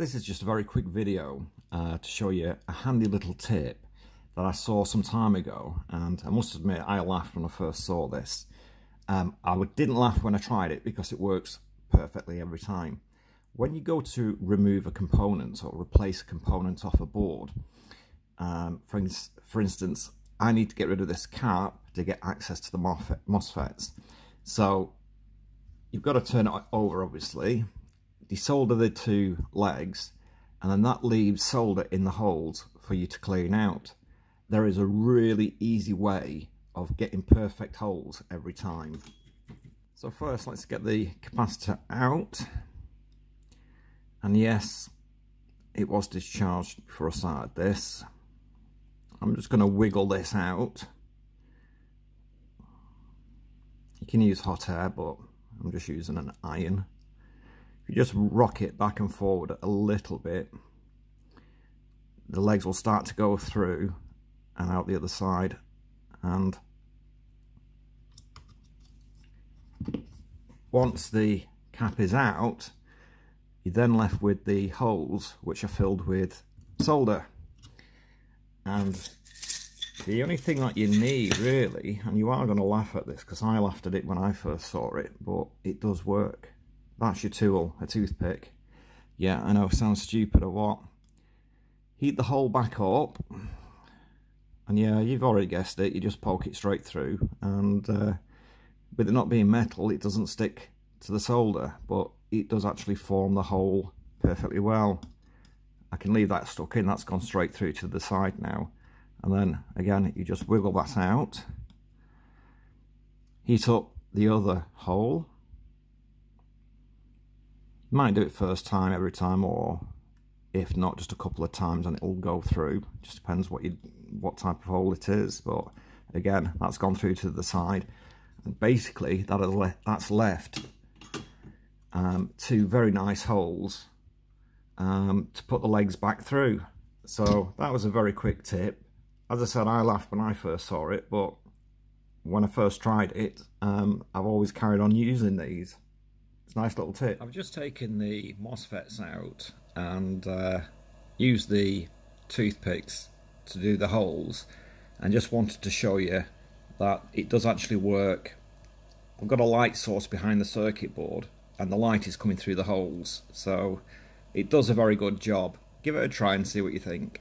This is just a very quick video uh, to show you a handy little tip that I saw some time ago and I must admit I laughed when I first saw this. Um, I didn't laugh when I tried it because it works perfectly every time. When you go to remove a component or replace a component off a board, um, for, in for instance, I need to get rid of this cap to get access to the MOSFETs. So you've got to turn it over obviously desolder the two legs and then that leaves solder in the holes for you to clean out. There is a really easy way of getting perfect holes every time. So first let's get the capacitor out and yes it was discharged before I started this. I'm just going to wiggle this out. You can use hot air but I'm just using an iron you just rock it back and forward a little bit, the legs will start to go through and out the other side and once the cap is out you're then left with the holes which are filled with solder. And the only thing that you need really and you are going to laugh at this because I laughed at it when I first saw it but it does work that's your tool, a toothpick. Yeah, I know, sounds stupid or what. Heat the hole back up. And yeah, you've already guessed it, you just poke it straight through. And uh, with it not being metal, it doesn't stick to the solder. But it does actually form the hole perfectly well. I can leave that stuck in, that's gone straight through to the side now. And then, again, you just wiggle that out. Heat up the other hole might do it first time every time or if not just a couple of times and it'll go through. Just depends what you what type of hole it is. But again, that's gone through to the side. And basically that le that's left um, two very nice holes um, to put the legs back through. So that was a very quick tip. As I said, I laughed when I first saw it, but when I first tried it, um, I've always carried on using these. It's a nice little tip. I've just taken the MOSFETs out and uh, used the toothpicks to do the holes and just wanted to show you that it does actually work. I've got a light source behind the circuit board and the light is coming through the holes so it does a very good job. Give it a try and see what you think.